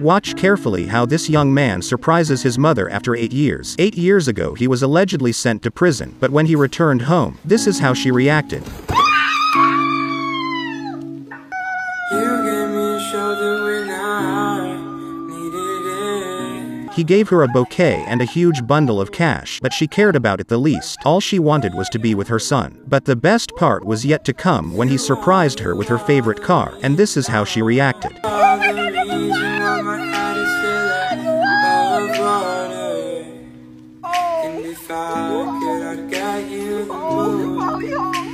Watch carefully how this young man surprises his mother after 8 years. 8 years ago he was allegedly sent to prison, but when he returned home, this is how she reacted. You gave me a shoulder when I needed it. He gave her a bouquet and a huge bundle of cash, but she cared about it the least. All she wanted was to be with her son. But the best part was yet to come when he surprised her with her favorite car, and this is how she reacted. All the reason And if I could, I'd get you oh, oh